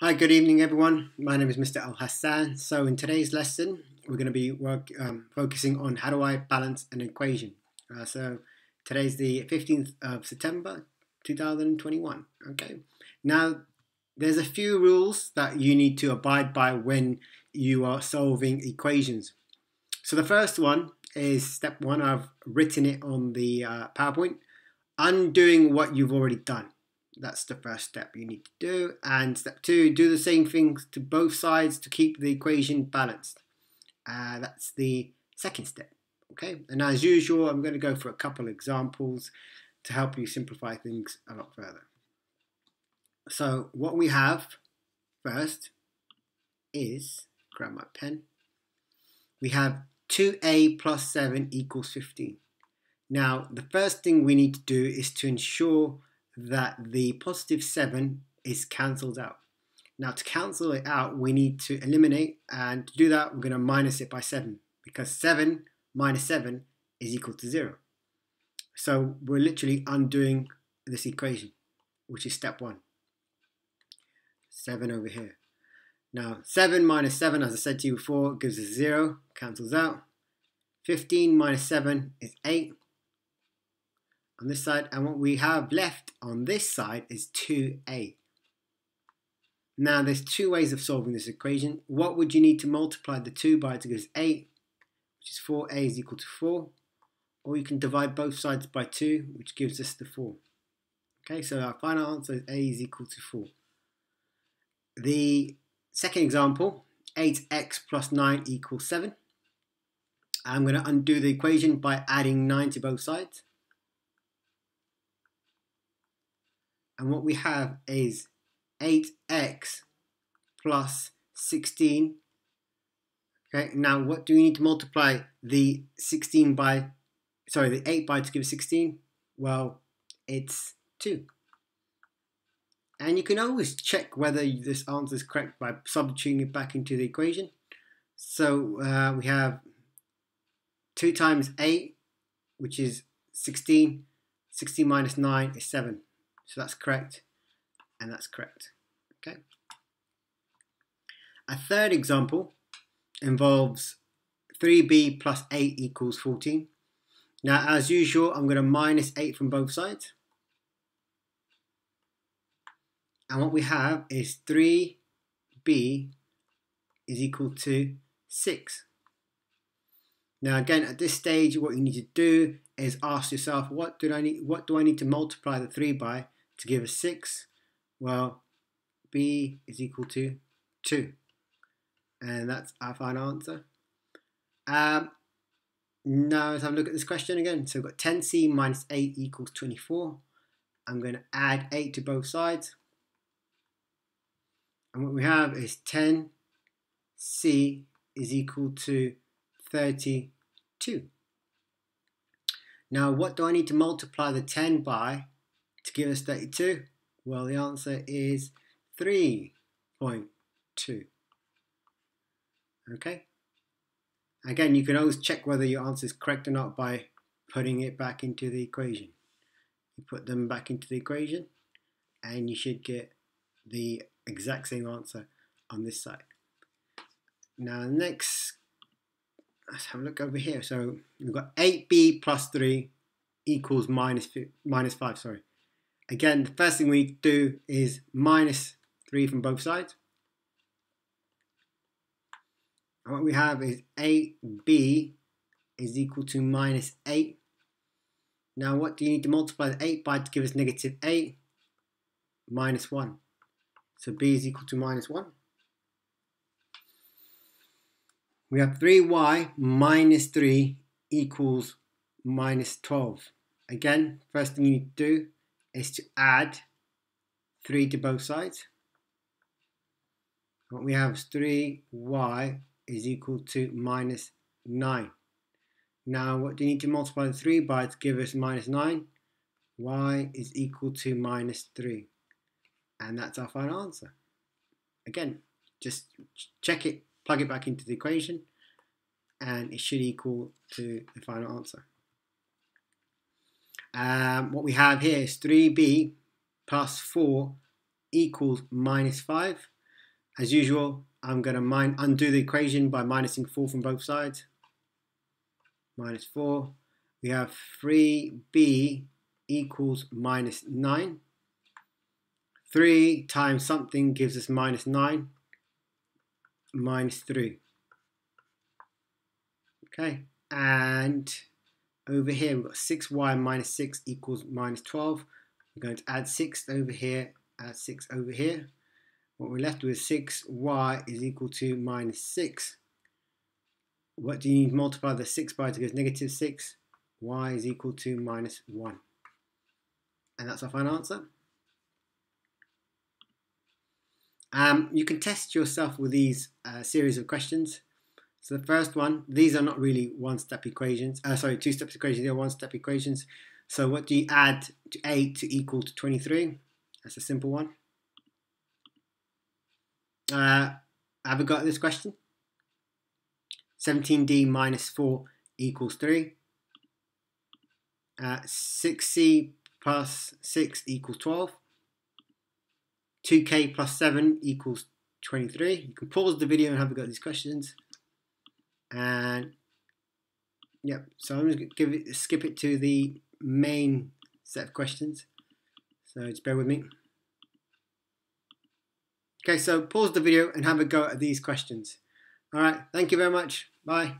Hi, good evening, everyone. My name is Mr. Elhassan. So, in today's lesson, we're going to be work, um, focusing on how do I balance an equation. Uh, so, today's the 15th of September 2021. Okay, now there's a few rules that you need to abide by when you are solving equations. So, the first one is step one. I've written it on the uh, PowerPoint undoing what you've already done. That's the first step you need to do. And step two, do the same things to both sides to keep the equation balanced. Uh, that's the second step. Okay, and as usual, I'm going to go for a couple examples to help you simplify things a lot further. So what we have first is, grab my pen, we have 2a plus 7 equals 15. Now, the first thing we need to do is to ensure that the positive 7 is cancelled out. Now to cancel it out, we need to eliminate, and to do that, we're going to minus it by 7, because 7 minus 7 is equal to 0. So we're literally undoing this equation, which is step 1. 7 over here. Now 7 minus 7, as I said to you before, gives us 0, cancels out. 15 minus 7 is 8 on this side and what we have left on this side is 2a. Now there's two ways of solving this equation. What would you need to multiply the 2 by to give us 8, which is 4a is equal to 4. Or you can divide both sides by 2, which gives us the 4. Okay, so our final answer is a is equal to 4. The second example, 8x plus 9 equals 7. I'm going to undo the equation by adding 9 to both sides. And what we have is 8x plus 16. Okay, now what do we need to multiply the 16 by, sorry, the 8 by to give 16? Well, it's 2. And you can always check whether this answer is correct by substituting it back into the equation. So uh, we have 2 times 8, which is 16. 16 minus 9 is 7. So that's correct, and that's correct. Okay. A third example involves 3b plus 8 equals 14. Now, as usual, I'm going to minus 8 from both sides. And what we have is 3b is equal to 6. Now again, at this stage, what you need to do is ask yourself, what do I need? What do I need to multiply the three by to give us 6? Well, b is equal to 2. And that's our final answer. Um, now let's have a look at this question again. So we've got 10c minus 8 equals 24. I'm going to add 8 to both sides. And what we have is 10c is equal to 32. Now what do I need to multiply the 10 by to give us 32? Well, the answer is 3.2. Okay? Again, you can always check whether your answer is correct or not by putting it back into the equation. You put them back into the equation and you should get the exact same answer on this side. Now, next, let's have a look over here. So we've got 8b plus 3 equals minus, minus 5, sorry. Again, the first thing we do is minus 3 from both sides. And what we have is 8b is equal to minus 8. Now what do you need to multiply the 8 by to give us negative 8? Minus 1. So b is equal to minus 1. We have 3y minus 3 equals minus 12. Again, first thing you need to do is to add 3 to both sides. What we have is 3y is equal to minus 9. Now what do you need to multiply the 3 by to give us minus 9? y is equal to minus 3. And that's our final answer. Again, just check it, plug it back into the equation, and it should equal to the final answer. Um, what we have here is 3b plus 4 equals minus 5. as usual, I'm going to undo the equation by minusing 4 from both sides. Minus 4. We have 3b equals minus 9. 3 times something gives us minus 9 minus 3. Okay, and over here we've got 6y minus 6 equals minus 12. We're going to add 6 over here, add 6 over here. What we're left with is 6y is equal to minus 6. What do you need to multiply the 6 by to get negative 6? y is equal to minus 1. And that's our final answer. Um, you can test yourself with these uh, series of questions. So the first one, these are not really one-step equations. Uh, sorry, two-step equations. They are one-step equations. So what do you add to 8 to equal to 23? That's a simple one. Uh, have you got this question? 17d minus 4 equals 3. Uh, 6c plus 6 equals 12. 2k plus 7 equals 23. You can pause the video and have a go at these questions. And yep, so I'm going to give it, skip it to the main set of questions. So just bear with me. Okay, so pause the video and have a go at these questions. All right, thank you very much. Bye.